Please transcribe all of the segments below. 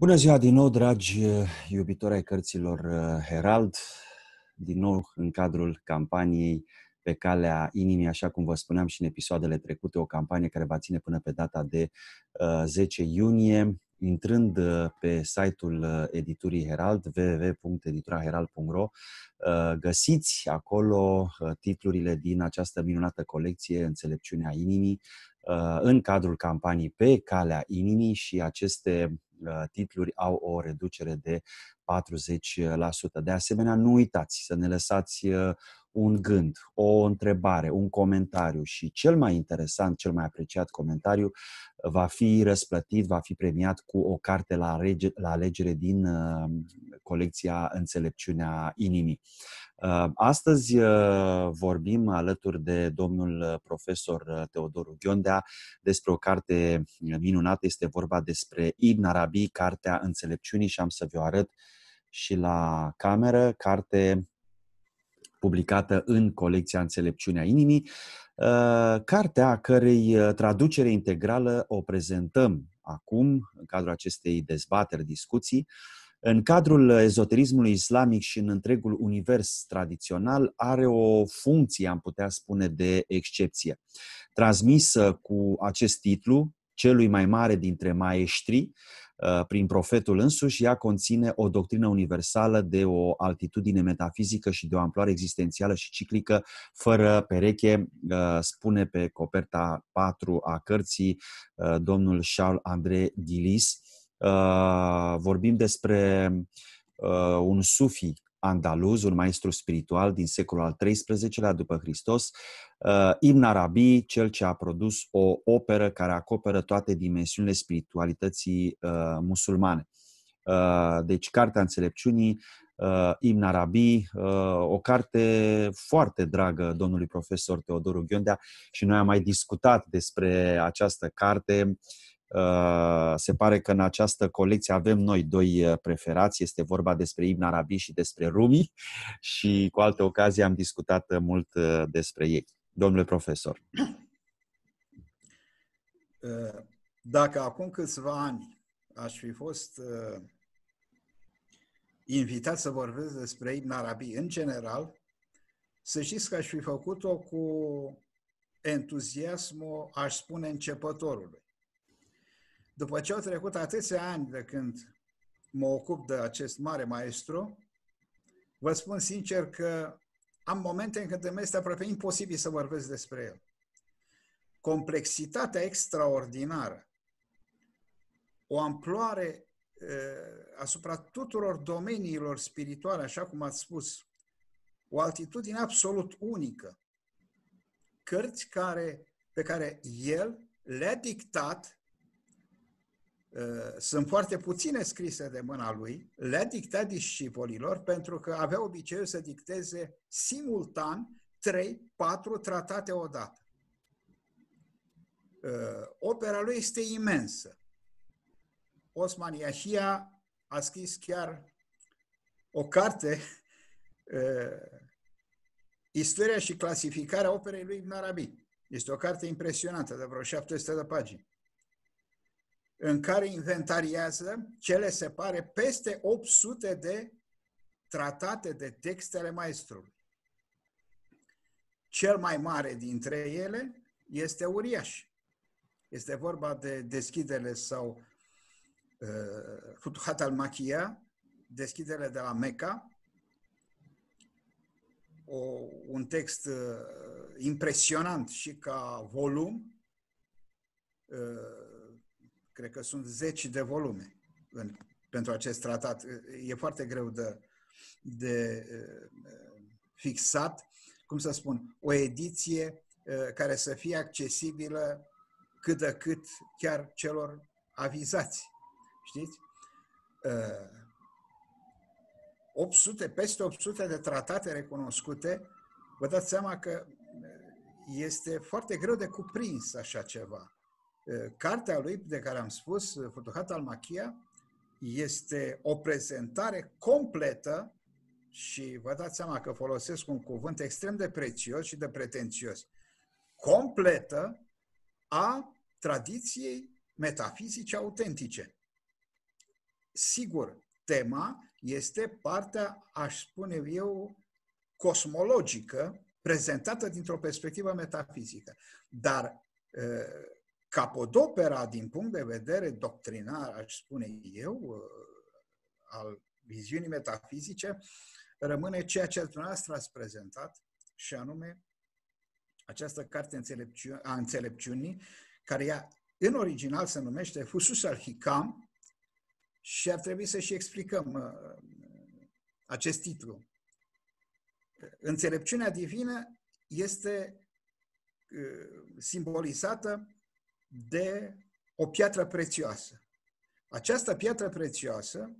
Bună ziua din nou, dragi uh, iubitori ai cărților uh, Herald, din nou în cadrul campaniei pe calea inimii, așa cum vă spuneam și în episoadele trecute, o campanie care va ține până pe data de 10 uh, iunie, intrând pe site-ul editurii Herald, www.edituraherald.ro, găsiți acolo titlurile din această minunată colecție Înțelepciunea inimii, în cadrul campaniei pe calea inimii și aceste Uh, titluri au o reducere de 40%. De asemenea, nu uitați să ne lăsați uh, un gând, o întrebare, un comentariu și cel mai interesant, cel mai apreciat comentariu uh, va fi răsplătit, va fi premiat cu o carte la, rege, la alegere din uh, colecția Înțelepciunea Inimii. Uh, astăzi uh, vorbim alături de domnul profesor Teodoru Ghiondea despre o carte minunată. Este vorba despre Ibn Arabi, Cartea Înțelepciunii și am să vi-o arăt și la cameră, carte publicată în colecția Înțelepciunea Inimii, uh, cartea a cărei uh, traducere integrală o prezentăm acum, în cadrul acestei dezbateri, discuții, în cadrul ezoterismului islamic și în întregul univers tradițional are o funcție, am putea spune, de excepție. Transmisă cu acest titlu, celui mai mare dintre maestri, Uh, prin profetul însuși, ea conține o doctrină universală de o altitudine metafizică și de o amploare existențială și ciclică, fără pereche, uh, spune pe coperta 4 a cărții uh, domnul Charles André Gillis. Vorbim despre un sufi andaluz, un maestru spiritual din secolul al XIII-lea după Hristos, uh, Ibn Arabi, cel ce a produs o operă care acoperă toate dimensiunile spiritualității uh, musulmane. Uh, deci, Cartea Înțelepciunii, Ibn Arabi, o carte foarte dragă domnului profesor Teodoru Ghiondea și noi am mai discutat despre această carte Uh, se pare că în această colecție avem noi doi uh, preferați, este vorba despre Ibn Arabi și despre Rumi și cu alte ocazii am discutat uh, mult despre ei. Domnule profesor. Dacă acum câțiva ani aș fi fost invitat să vorbesc despre Ibn Arabi în general, să știți că aș fi făcut-o cu entuziasmul, aș spune, începătorului. După ce au trecut atâția ani de când mă ocup de acest mare maestru, vă spun sincer că am momente în când îmi este aproape imposibil să vorbesc despre el. Complexitatea extraordinară, o amploare uh, asupra tuturor domeniilor spirituale, așa cum ați spus, o altitudine absolut unică, cărți care, pe care el le-a dictat Uh, sunt foarte puține scrise de mâna lui, le-a dictat discipolilor pentru că avea obiceiul să dicteze simultan 3-4 tratate odată. Uh, opera lui este imensă. Osman Yahia a scris chiar o carte, uh, Istoria și clasificarea operei lui Ibn Arabi. Este o carte impresionantă, de vreo 700 de pagini în care inventariază ce le separe peste 800 de tratate de textele maestrului. Cel mai mare dintre ele este uriaș. Este vorba de deschidere sau uh, Futuhat al-Machia, deschidere de la Mecca, o, un text uh, impresionant și ca volum, uh, Cred că sunt zeci de volume în, pentru acest tratat. E foarte greu de, de uh, fixat, cum să spun, o ediție uh, care să fie accesibilă cât de cât chiar celor avizați. Știți? Uh, 800, peste 800 de tratate recunoscute, vă dați seama că este foarte greu de cuprins așa ceva. Cartea lui, de care am spus, Futuhat al-Machia, este o prezentare completă și vă dați seama că folosesc un cuvânt extrem de prețios și de pretențios. Completă a tradiției metafizice autentice. sigur, tema este partea, aș spune eu, cosmologică, prezentată dintr-o perspectivă metafizică. Dar capodopera, din punct de vedere doctrinar, aș spune eu, al viziunii metafizice, rămâne ceea ce dumneavoastră ați prezentat, și anume această carte înțelepciu- a înțelepciunii, care ea, în original se numește Fusus al Hikam și ar trebui să și explicăm uh, acest titlu. Înțelepciunea divină este uh, simbolizată de o piatră prețioasă. Această piatră prețioasă,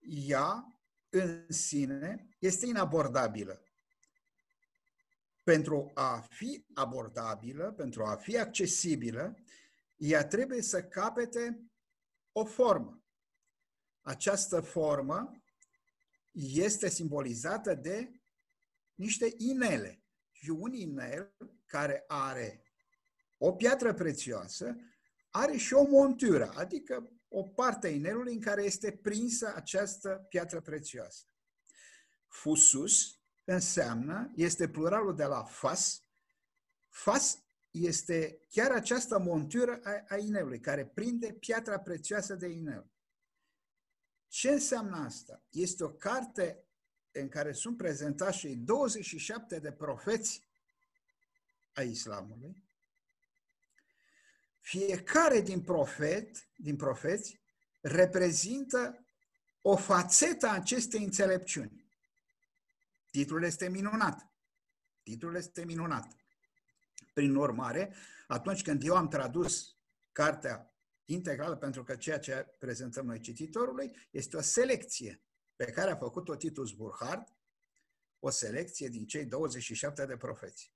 ea în sine este inabordabilă. Pentru a fi abordabilă, pentru a fi accesibilă, ea trebuie să capete o formă. Această formă este simbolizată de niște inele. Și un inel care are o piatră prețioasă are și o montură, adică o parte a inelului în care este prinsă această piatră prețioasă. Fusus înseamnă, este pluralul de la fas. Fas este chiar această montură a, a inelului, care prinde piatra prețioasă de inel. Ce înseamnă asta? Este o carte în care sunt prezentați și 27 de profeți a islamului, fiecare din profet, din profeți, reprezintă o fațetă a acestei înțelepciuni. Titlul este minunat. Titlul este minunat. Prin urmare, atunci când eu am tradus cartea integrală, pentru că ceea ce prezentăm noi cititorului este o selecție pe care a făcut-o Titus Burhard, o selecție din cei 27 de profeți.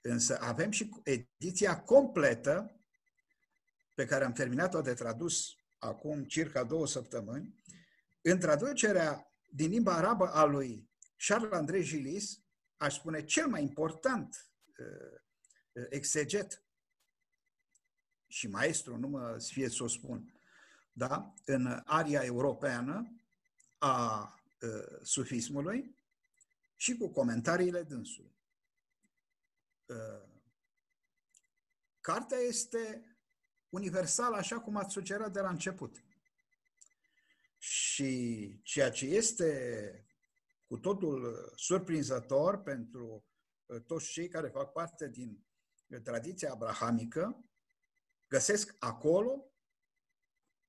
Însă avem și ediția completă pe care am terminat-o de tradus acum circa două săptămâni, în traducerea din limba arabă a lui Charles André Gillis, aș spune cel mai important uh, exeget și maestru, nu mă fie să o spun, da? în aria europeană a uh, sufismului și cu comentariile dânsului. Uh, cartea este universal, așa cum ați sugerat de la început. Și ceea ce este cu totul surprinzător pentru uh, toți cei care fac parte din uh, tradiția abrahamică, găsesc acolo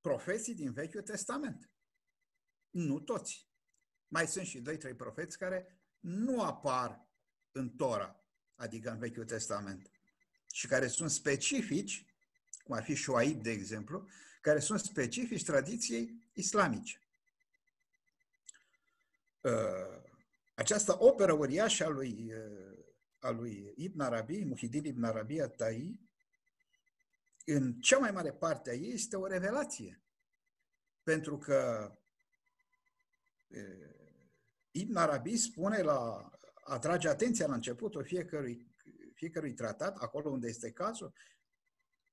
profeții din Vechiul Testament. Nu toți. Mai sunt și doi, trei profeți care nu apar în Tora, adică în Vechiul Testament, și care sunt specifici cum ar fi Shoaib, de exemplu, care sunt specifici tradiției islamice. Uh, această operă uriașă a lui, uh, a lui Ibn Arabi, Muhyiddin Ibn Arabi Atai, în cea mai mare parte a ei este o revelație. Pentru că uh, Ibn Arabi spune la, atrage atenția la începutul fiecărui, fiecărui tratat, acolo unde este cazul,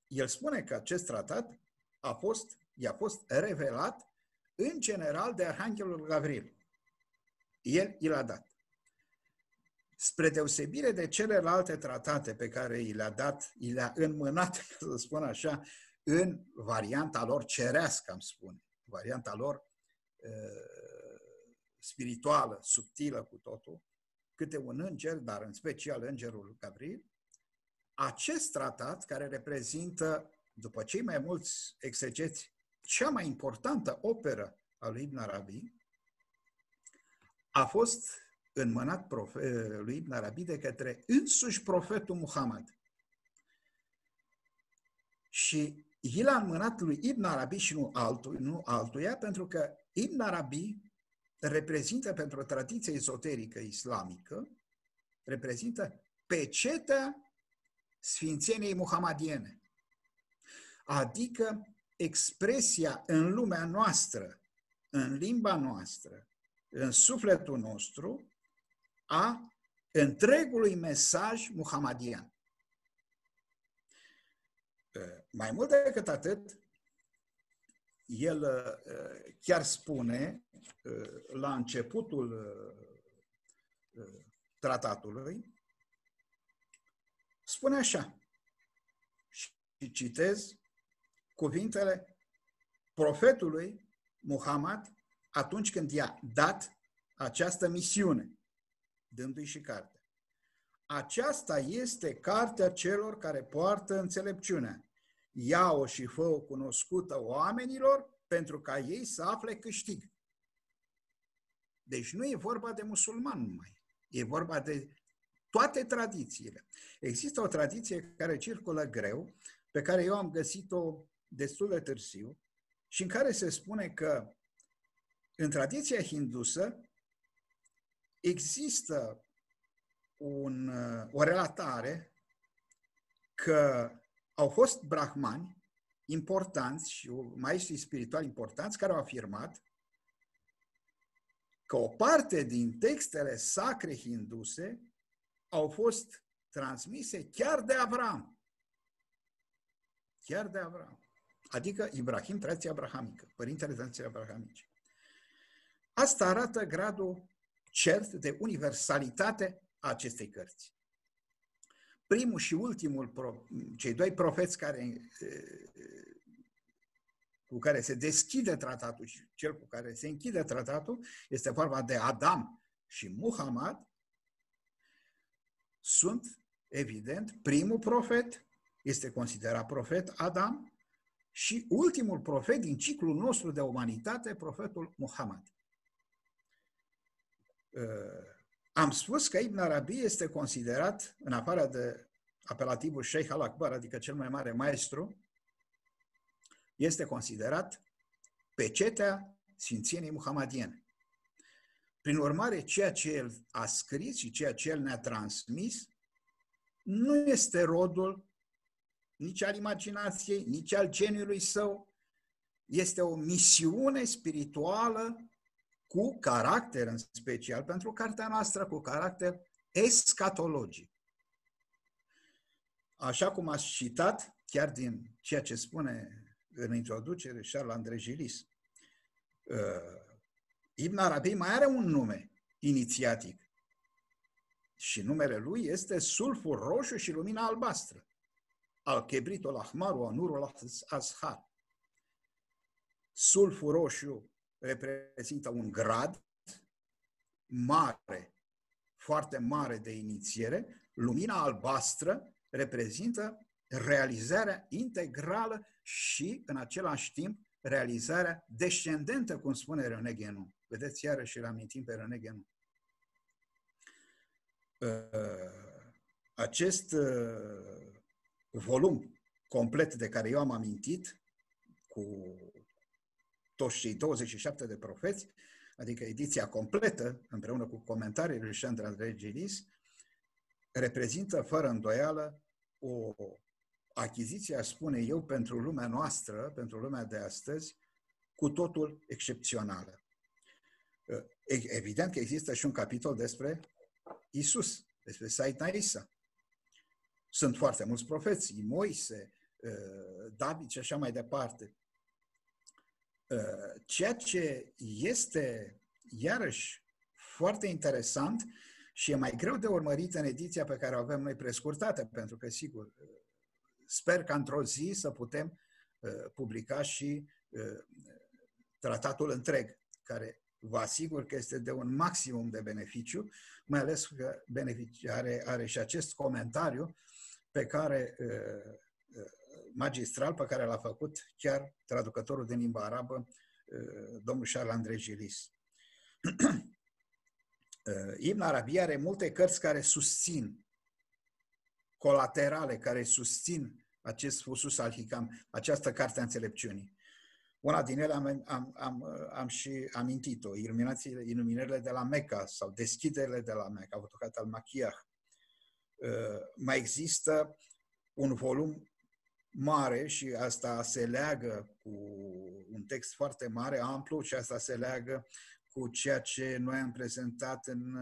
el spune că acest tratat a fost, i-a fost revelat în general de Arhanghelul Gavril. El i l-a dat. Spre deosebire de celelalte tratate pe care i le-a dat, i le-a înmânat, să spun așa, în varianta lor cerească, am spune, varianta lor uh, spirituală, subtilă cu totul, câte un înger, dar în special îngerul Gabriel, acest tratat, care reprezintă, după cei mai mulți exegeți, cea mai importantă operă a lui Ibn Arabi, a fost înmânat profe- lui Ibn Arabi de către însuși profetul Muhammad. Și el a înmânat lui Ibn Arabi și nu, altul, nu altuia, pentru că Ibn Arabi reprezintă pentru o tradiție ezoterică islamică, reprezintă pecetea sfințeniei muhamadiene. Adică expresia în lumea noastră, în limba noastră, în sufletul nostru, a întregului mesaj muhamadian. Mai mult decât atât, el uh, chiar spune uh, la începutul tratatului, spune așa, și citez cuvintele profetului Muhammad atunci când i-a dat această misiune, dându-i și carte. Aceasta este cartea celor care poartă înțelepciunea. Ia-o și fă-o cunoscută oamenilor pentru ca ei să afle câștig. Deci nu e vorba de musulman numai. E vorba de toate tradițiile. Există o tradiție care circulă greu, pe care eu am găsit-o destul de târziu și în care se spune că în tradiția hindusă există un, o relatare că au fost brahmani importanți și maestri spirituali importanți care au afirmat că o parte din textele sacre hinduse au fost transmise chiar de Avram. Chiar de Avram. Adică Ibrahim, tradiția abrahamică, părintele tradiției abrahamice. Asta arată gradul cert de universalitate a acestei cărți. Primul și ultimul, cei doi profeți care, cu care se deschide tratatul și cel cu care se închide tratatul, este vorba de Adam și Muhammad, sunt, evident, primul profet, este considerat profet Adam, și ultimul profet din ciclul nostru de umanitate, profetul Muhammad. Uh, am spus că Ibn Arabi este considerat, în afară de apelativul Sheikh al-Akbar, adică cel mai mare maestru, este considerat pecetea Sfințienii Muhammadiene. Prin urmare, ceea ce el a scris și ceea ce el ne-a transmis nu este rodul nici al imaginației, nici al geniului său. Este o misiune spirituală cu caracter în special pentru cartea noastră, cu caracter escatologic. Așa cum ați citat, chiar din ceea ce spune în introducere Charles André Gilis, uh, Ibn Arabi mai are un nume inițiatic și numele lui este sulfur roșu și lumina albastră. Al kebritul ahmar wa nurul ashar. Sulfur roșu reprezintă un grad mare, foarte mare de inițiere, lumina albastră reprezintă realizarea integrală și, în același timp, realizarea descendentă, cum spune René Guénon. Vedeți, iarăși îl amintim pe René Guénon. Uh, acest uh, volum complet de care eu am amintit, cu toți cei 27 de profeți, adică ediția completă, împreună cu comentariile lui Chandra Andrei Gilis, reprezintă fără îndoială o achiziție, aș spune eu, pentru lumea noastră, pentru lumea de astăzi, cu totul excepțională. Evident că există și un capitol despre Isus, despre Saita Isa. Sunt foarte mulți profeți, Moise, David și așa mai departe. Uh, ceea ce este, iarăși, foarte interesant și e mai greu de urmărit în ediția pe care o avem noi prescurtată, pentru că, sigur, uh, sper că într-o zi să putem uh, publica și tratatul întreg, care vă asigur că este de un maximum de beneficiu, mai ales că are, are și acest comentariu pe care magistral pe care l-a făcut chiar traducătorul din limba arabă, uh, domnul Charles André Gilis. Uh, Ibn Arabi are multe cărți care susțin, colaterale, care susțin acest fusus al hikam, această carte a înțelepciunii. Una din ele am, am, am, am și amintit-o, iluminările de la Mecca sau deschiderile de la Mecca, autocat al Machiah. Uh, mai există un volum mare și asta se leagă cu un text foarte mare, amplu și asta se leagă cu ceea ce noi am prezentat în,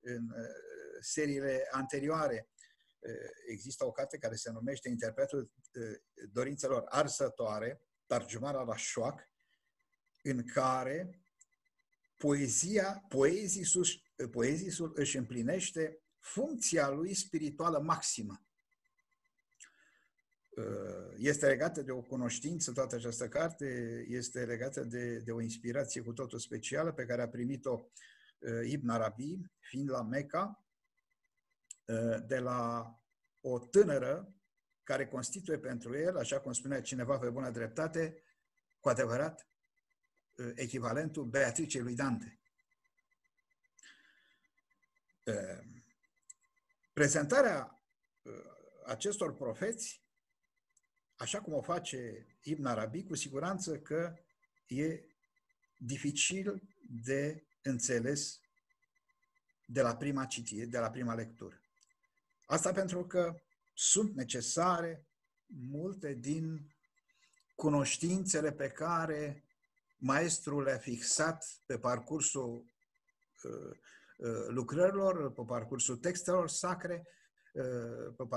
în uh, seriile anterioare. Uh, există o carte care se numește Interpretul uh, dorințelor arsătoare, Tarjumara la șoac, în care poezia, poezisul, poezisul își împlinește funcția lui spirituală maximă. Uh, este legată de o cunoștință, toată această carte este legată de, de o inspirație cu totul specială pe care a primit-o uh, Ibn Arabi, fiind la Mecca, uh, de la o tânără care constituie pentru el, așa cum spunea cineva pe bună dreptate, cu adevărat, echivalentul Beatricei lui Dante. Prezentarea acestor profeți așa cum o face Ibn Arabi, cu siguranță că e dificil de înțeles de la prima citire, de la prima lectură. Asta pentru că sunt necesare multe din cunoștințele pe care maestrul le-a fixat pe parcursul uh, uh, lucrărilor, pe parcursul textelor sacre, Uh,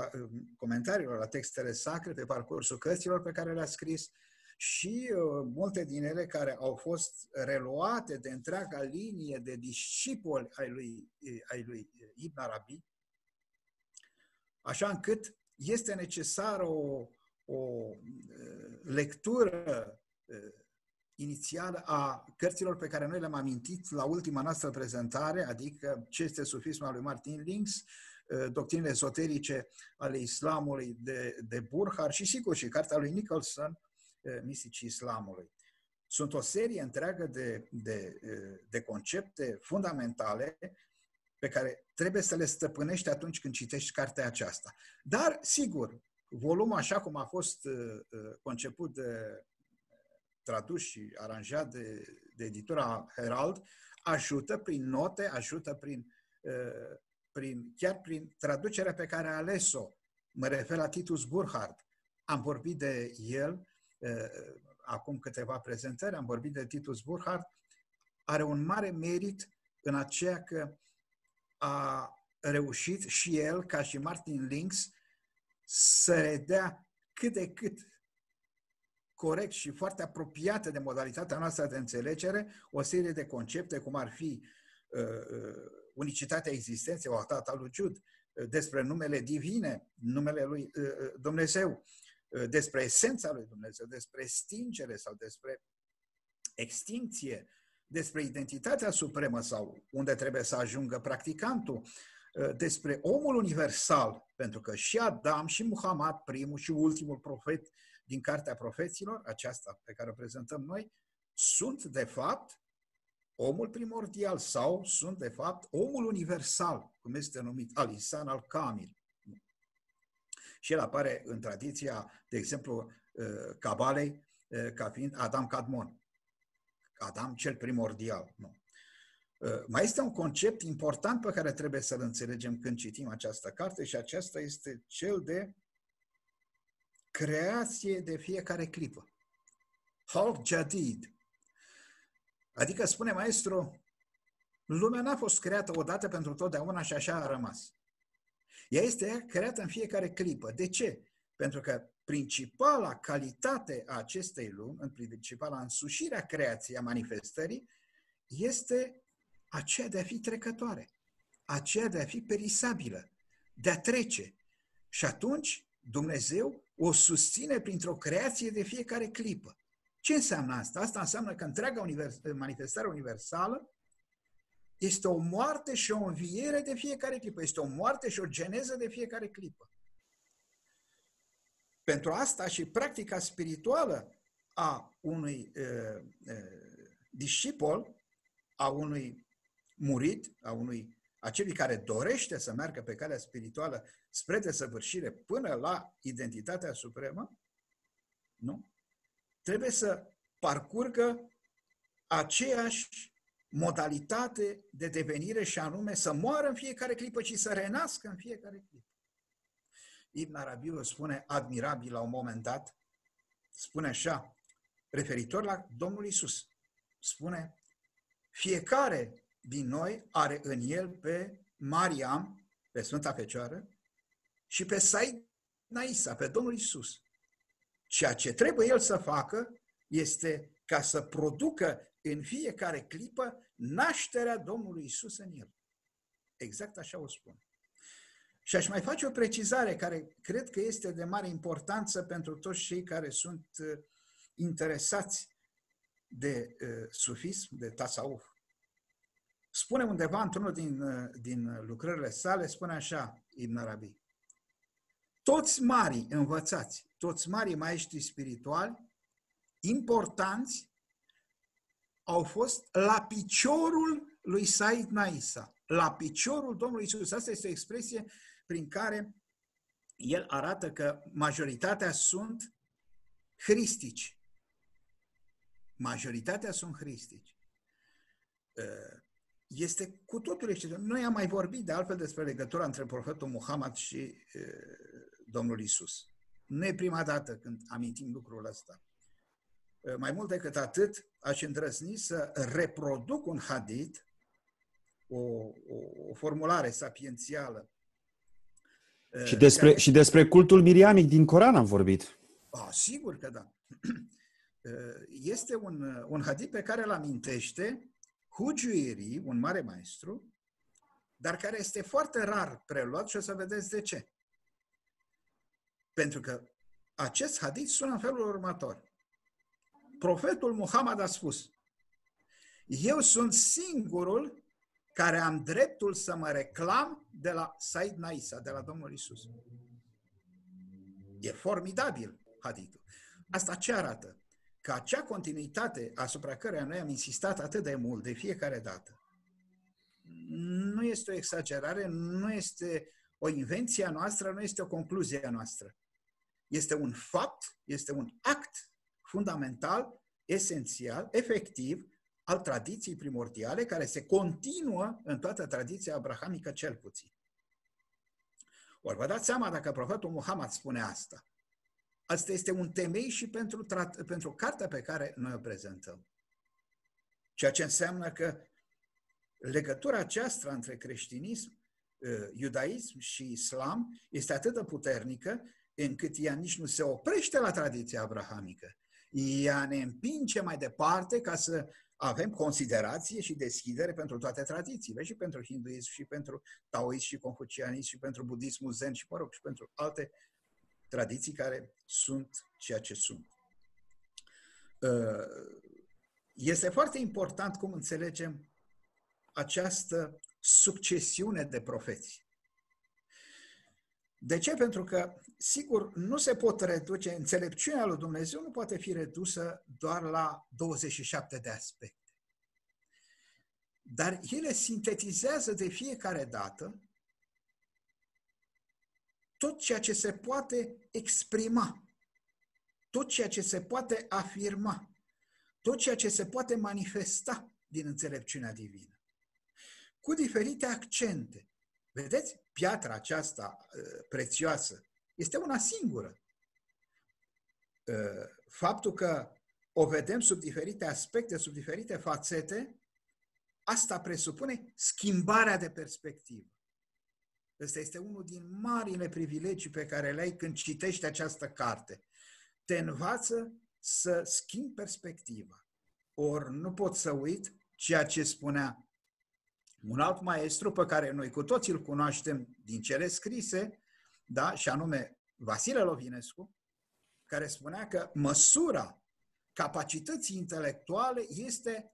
comentariilor la textele sacre pe parcursul cărților pe care le-a scris și uh, multe din ele care au fost reluate de întreaga linie de discipoli ai lui, ai lui Ibn Arabi, așa încât este necesară o, o uh, lectură inițială a cărților pe care noi le-am amintit la ultima noastră prezentare, adică ce este sufismul lui Martin Links, Uh, doctrinele esoterice ale islamului de, de Burhar și sigur și cartea lui Nicholson, uh, Misticii Islamului. Sunt o serie întreagă de, de, uh, de concepte fundamentale pe care trebuie să le stăpânești atunci când citești cartea aceasta. Dar, sigur, volumul așa cum a fost conceput de tradus și aranjat de, de editura Herald, ajută prin note, ajută prin prin, chiar prin traducerea pe care a ales-o. Mă refer la Titus Burhard. Am vorbit de el uh, acum câteva prezentări, am vorbit de Titus Burhard. Are un mare merit în aceea că a reușit și el, ca și Martin Links, să redea cât de cât corect și foarte apropiată de modalitatea noastră de înțelegere o serie de concepte, cum ar fi uh, uh, unicitatea existenței, o tata lui Jud, uh, despre numele divine, numele lui uh, uh, Dumnezeu, despre esența lui Dumnezeu, despre stingere sau despre extinție, despre identitatea supremă sau unde trebuie să ajungă practicantul, despre omul universal, pentru că și Adam și Muhammad, primul și ultimul profet din Cartea Profeților, aceasta pe care o prezentăm noi, sunt de fapt omul primordial sau sunt, de fapt, omul universal, cum este numit, al-insan al-kamil. Și el apare în tradiția, de exemplu, uh, Cabalei, uh, ca fiind Adam Cadmon. Adam cel primordial. Nu. Uh, mai este un concept important pe care trebuie să-l înțelegem când citim această carte și acesta este cel de creație de fiecare clipă. Halk Jadid, Adică, spune maestru, lumea n-a fost creată odată pentru totdeauna și așa a rămas. Ea este creată în fiecare clipă. De ce? Pentru că principala calitate a acestei lumi, în principala însușire a creației, a manifestării, este aceea de a fi trecătoare, aceea de a fi perisabilă, de a trece. Și atunci Dumnezeu o susține printr-o creație de fiecare clipă. Ce înseamnă asta? Asta înseamnă că întreaga univers, manifestare universală este o moarte și o înviere de fiecare clipă. Este o moarte și o geneză de fiecare clipă. Pentru asta și practica spirituală a unui uh, uh, discipol, a unui murit, a unui a celui care dorește să meargă pe calea spirituală spre desăvârșire până la identitatea supremă, nu? trebuie să parcurgă aceeași modalitate de devenire și anume să moară în fiecare clipă și să renască în fiecare clipă. Ibn Arabi o spune admirabil la un moment dat, spune așa, referitor la Domnul Isus, spune, fiecare din noi are în el pe Mariam, pe Sfânta Fecioară, și pe Said Naisa, pe Domnul Isus. Ceea ce trebuie el să facă este ca să producă în fiecare clipă nașterea Domnului Isus în el. Exact așa o spun. Și aș mai face o precizare care cred că este de mare importanță pentru toți cei care sunt uh, interesați de uh, sufism, de tasauf. Spune undeva într-unul din, uh, din lucrările sale, spune așa Ibn Arabi. Toți marii învățați, toți marii maestri spirituali, importanți, au fost la piciorul lui Said Naisa, la piciorul Domnului Isus. Asta este o expresie prin care el arată că majoritatea sunt hristici. Majoritatea sunt hristici. Uh, este cu totul excepțional. Noi am mai vorbit de altfel despre legătura între profetul Muhammad și uh, Domnul Isus. Nu e prima dată când amintim lucrul ăsta. Uh, mai mult decât atât, aș îndrăzni să reproduc un hadith, o, o, o formulare sapiențială și despre, care... și despre cultul mirianic din Coran am vorbit. Oh, sigur că da. Este un, un hadith pe care îl amintește Hujuiri, un mare maestru, dar care este foarte rar preluat și o să vedeți de ce. Pentru că acest hadith sună în felul următor. Profetul Muhammad a spus, eu sunt singurul care am dreptul să mă reclam de la Said Naisa, de la Domnul Isus. E formidabil hadithul. Asta ce arată? Că acea continuitate asupra căreia noi am insistat atât de mult de fiecare dată, nu este o exagerare, nu este o invenție a noastră, nu este o concluzie a noastră. Este un fapt, este un act fundamental, esențial, efectiv, al tradiției primordiale, care se continuă în toată tradiția abrahamică cel puțin. Ori vă dați seama dacă profetul Muhammad spune asta. Asta este un temei și pentru, pentru cartea pe care noi o prezentăm. Ceea ce înseamnă că legătura aceasta între creștinism, ă, iudaism și islam este atât de puternică încât ea nici nu se oprește la tradiția abrahamică. Ea ne împinge mai departe ca să avem considerație și deschidere pentru toate tradițiile, și pentru hinduism, și pentru taoism, și confucianism, și pentru budismul zen, și, mă rog, și pentru alte tradiții care sunt ceea ce sunt. Uh, este foarte important cum înțelegem această succesiune de profeți. De ce? Pentru că, sigur, nu se pot reduce, înțelepciunea lui Dumnezeu nu poate fi redusă doar la 27 de aspecte. Dar ele sintetizează de fiecare dată tot ceea ce se poate exprima, tot ceea ce se poate afirma, tot ceea ce se poate manifesta din înțelepciunea divină, cu diferite accente. Vedeți? Piatra aceasta uh, prețioasă este una singură. Uh, faptul că o vedem sub diferite aspecte, sub diferite fațete, asta presupune schimbarea de perspectivă. Ăsta este unul din marile privilegii pe care le ai când citești această carte. Te învață să schimbi perspectiva. Ori nu pot să uit ceea ce spunea un alt maestru pe care noi cu toții îl cunoaștem din cele scrise, da, și anume Vasile Lovinescu, care spunea că măsura capacității intelectuale este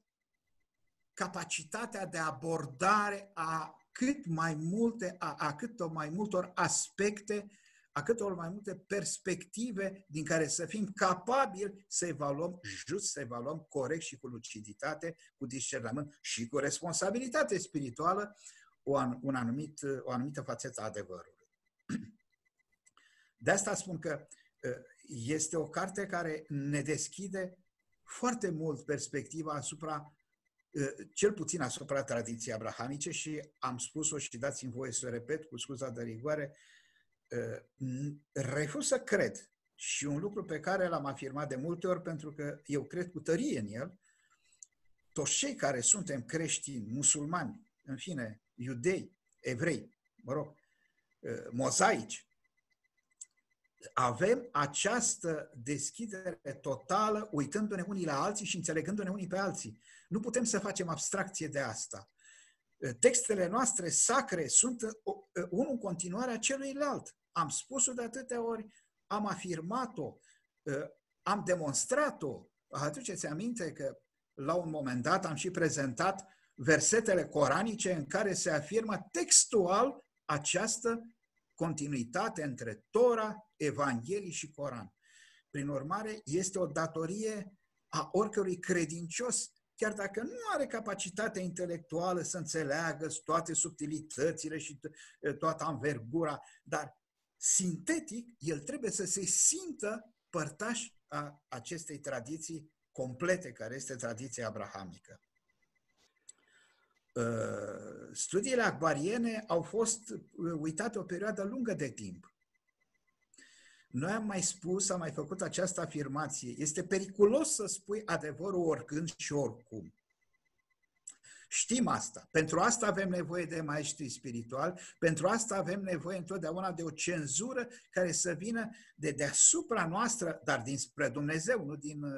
capacitatea de abordare a cât mai multe, a, a cât mai multor aspecte a cât ori mai multe perspective din care să fim capabili să evaluăm just, să evaluăm corect și cu luciditate, cu discernământ și cu responsabilitate spirituală o, un anumit, o anumită fațetă a adevărului. De asta spun că ă, este o carte care ne deschide foarte mult perspectiva asupra, ă, cel puțin asupra tradiției abrahamice și am spus-o și dați-mi voie să o repet cu scuza de rigoare, Uh, refuz să cred și un lucru pe care l-am afirmat de multe ori pentru că eu cred cu tărie în el, toți cei care suntem creștini, musulmani, în fine, iudei, evrei, mă rog, uh, mozaici, avem această deschidere totală, uitându-ne unii la alții și înțelegându-ne unii pe alții. Nu putem să facem abstracție de asta. Textele noastre sacre sunt unul în continuare a celuilalt. Am spus-o de atâtea ori, am afirmat-o, am demonstrat-o. Aduceți aminte că la un moment dat am și prezentat versetele coranice în care se afirmă textual această continuitate între Tora, Evanghelii și Coran. Prin urmare, este o datorie a oricărui credincios, chiar dacă nu are capacitatea intelectuală să înțeleagă toate subtilitățile și toată învergura, dar sintetic, el trebuie să se simtă părtaș a acestei tradiții complete, care este tradiția abrahamică. Uh, studiile acbariene au fost uh, uitate o perioadă lungă de timp. Noi am mai spus, am mai făcut această afirmație. Este periculos să spui adevărul oricând și oricum. Știm asta. Pentru asta avem nevoie de maestri spiritual, pentru asta avem nevoie întotdeauna de o cenzură care să vină de deasupra noastră, dar dinspre Dumnezeu, nu din uh,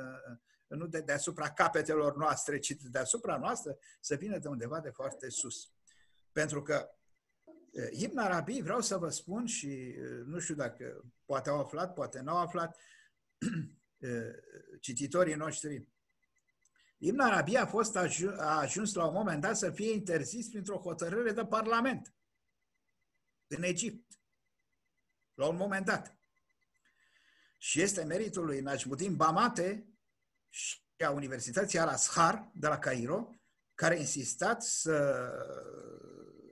nu de deasupra capetelor noastre, ci de deasupra noastră, să vină de undeva de foarte sus. Pentru că Ibn Arabi, vreau să vă spun și nu știu dacă poate au aflat, poate nu au aflat, cititorii noștri, Ibn Arabi a, fost aju- a ajuns la un moment dat să fie interzis printr-o hotărâre de parlament în Egipt. La un moment dat. Și este meritul lui Najmuddin Bamate, și a Universității Al-Azhar de la Cairo, care a insistat să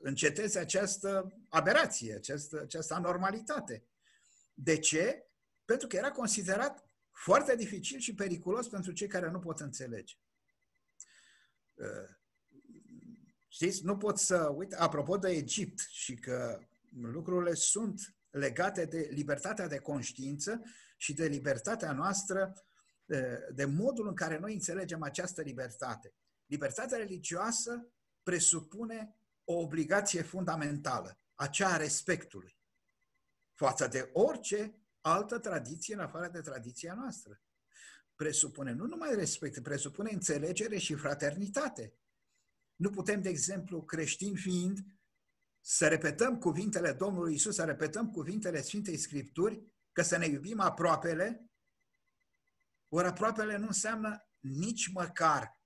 înceteze această aberație, această, această anormalitate. De ce? Pentru că era considerat foarte dificil și periculos pentru cei care nu pot înțelege. Uh, știți, nu pot să... Uite, apropo de Egipt și că lucrurile sunt legate de libertatea de conștiință și de libertatea noastră de modul în care noi înțelegem această libertate. Libertatea religioasă presupune o obligație fundamentală, aceea a respectului, față de orice altă tradiție în afară de tradiția noastră. Presupune nu numai respect, presupune înțelegere și fraternitate. Nu putem, de exemplu, creștini fiind, să repetăm cuvintele Domnului Isus, să repetăm cuvintele Sfintei Scripturi, că să ne iubim aproapele ori aproapele nu înseamnă nici măcar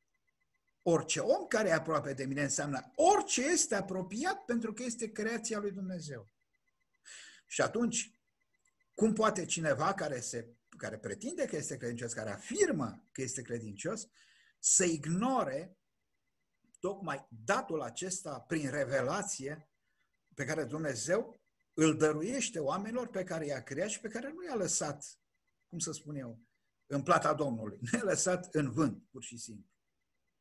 orice om care e aproape de mine, înseamnă orice este apropiat pentru că este creația lui Dumnezeu. Și atunci, cum poate cineva care, se, care pretinde că este credincios, care afirmă că este credincios, să ignore tocmai datul acesta prin revelație pe care Dumnezeu îl dăruiește oamenilor pe care i-a creat și pe care nu i-a lăsat, cum să spun eu, în plata Domnului. Ne-a lăsat în vânt, pur și simplu.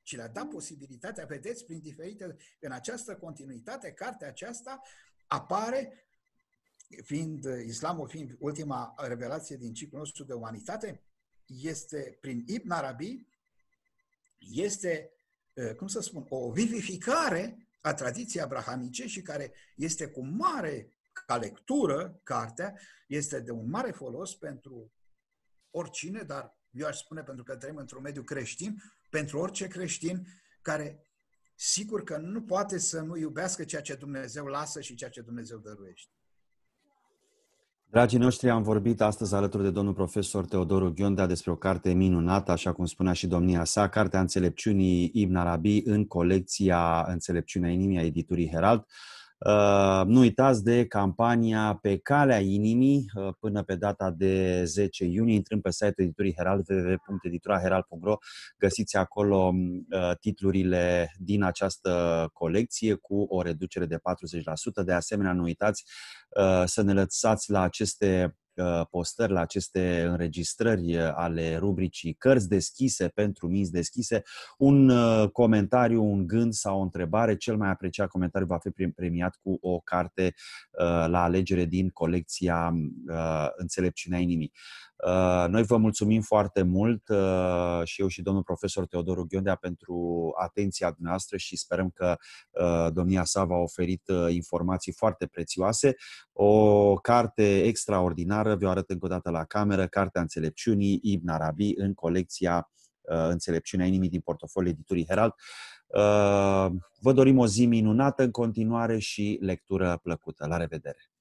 Și le-a dat posibilitatea, vedeți, prin diferite, în această continuitate, cartea aceasta apare, fiind islamul fiind ultima revelație din ciclul nostru de umanitate, este prin Ibn Arabi, este, cum să spun, o vivificare a tradiției abrahamice și care este cu mare ca lectură, cartea, este de un mare folos pentru oricine, dar eu aș spune pentru că trăim într-un mediu creștin, pentru orice creștin care sigur că nu poate să nu iubească ceea ce Dumnezeu lasă și ceea ce Dumnezeu dăruiește. Dragii noștri, am vorbit astăzi alături de domnul profesor Teodoru Ghiondea despre o carte minunată, așa cum spunea și domnia sa, Cartea Înțelepciunii Ibn Arabi în colecția Înțelepciunea Inimii a editurii Herald. Uh, nu uitați de campania Pe calea inimii uh, până pe data de 10 iunie. Intrând pe site-ul editurii Herald, www.edituraherald.ro, găsiți acolo uh, titlurile din această colecție cu o reducere de 40%. De asemenea, nu uitați să ne lăsați la aceste Uh, postări, la aceste înregistrări uh, ale rubricii Cărți deschise pentru minți deschise, un uh, comentariu, un gând sau o întrebare. Cel mai apreciat comentariu va fi premiat cu o carte la alegere din colecția Înțelepciunea Inimii. Noi vă mulțumim foarte mult și eu și domnul profesor Teodoru Ghiondea pentru atenția dumneavoastră și sperăm că domnia sa v-a oferit informații foarte prețioase. O carte extraordinară, vi-o arăt încă o dată la cameră, Cartea Înțelepciunii Ibn Arabi în colecția Înțelepciunea inimii din portofoliul editurii Herald. Vă dorim o zi minunată în continuare și lectură plăcută. La revedere!